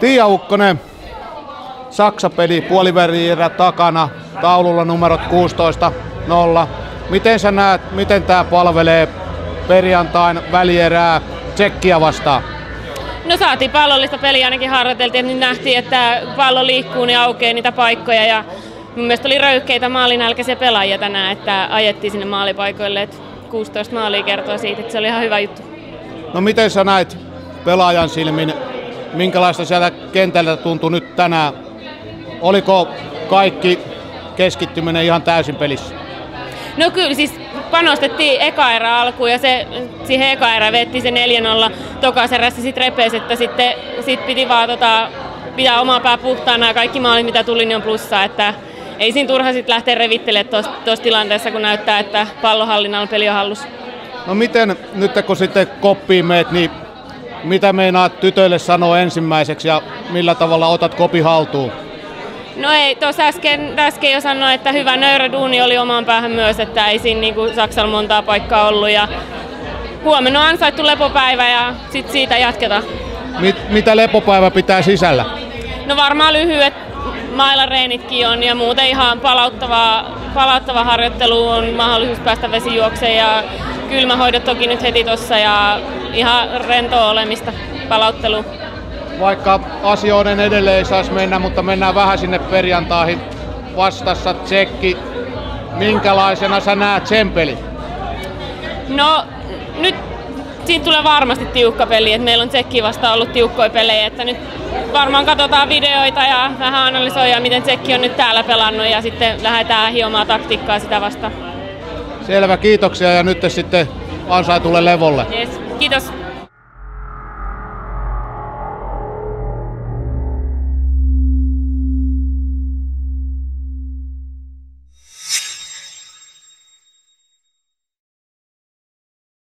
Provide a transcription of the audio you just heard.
Tiia Ukkonen, Saksa-peli puoliverierä takana, taululla numerot 16-0. Miten sä näet, miten tämä palvelee perjantain välierää Tsekkiä vastaan? No saatiin pallollista peliä ainakin harjoiteltiin, niin nähtiin, että pallo liikkuu, niin aukeaa niitä paikkoja ja mun mielestä oli röyhkeitä maalinälkäisiä pelaajia tänään, että ajettiin sinne maalipaikoille, että 16 maalia kertoo siitä, että se oli ihan hyvä juttu. No miten sä näit pelaajan silmin, minkälaista siellä kentällä tuntui nyt tänään? Oliko kaikki keskittyminen ihan täysin pelissä? No kyllä, siis panostettiin eka erä alkuun ja se, siihen eka erä vetti se 4-0 tokaserässä sitten repesi, että sitten sit piti vaan tota, pitää omaa pää puhtaana ja kaikki maalit mitä tuli niin on plussa, että ei siinä turha sitten lähteä revittelemään tuossa tilanteessa, kun näyttää, että pallohallinnalla peli on hallussa. No miten nyt kun sitten koppiin meet, niin mitä meinaat tytöille sanoa ensimmäiseksi ja millä tavalla otat kopi haltuun? No ei, tuossa äsken, äsken jo sanoin, että hyvä nöyrä duuni oli omaan päähän myös, että ei siinä niin kuin Saksalla montaa paikkaa ollut. Ja huomenna on ansaittu lepopäivä ja sit siitä jatketaan. Mit, mitä lepopäivä pitää sisällä? No varmaan lyhyet mailareenitkin on ja muuten ihan palauttava, palauttava harjoittelu on mahdollisuus päästä vesijuokseen ja kylmähoidot toki nyt heti tuossa ja ihan rentoa olemista palauttelu. Vaikka asioiden edelleen ei saisi mennä, mutta mennään vähän sinne perjantaihin vastassa tsekki. Minkälaisena sä näet sen peli? No nyt siitä tulee varmasti tiukka peli, että meillä on Tsekki vasta ollut tiukkoja pelejä, että nyt varmaan katsotaan videoita ja vähän analysoidaan, miten Tsekki on nyt täällä pelannut ja sitten lähdetään hiomaan taktiikkaa sitä vastaan. Selvä, kiitoksia ja nyt sitten ansaitulle levolle. Yes, kiitos.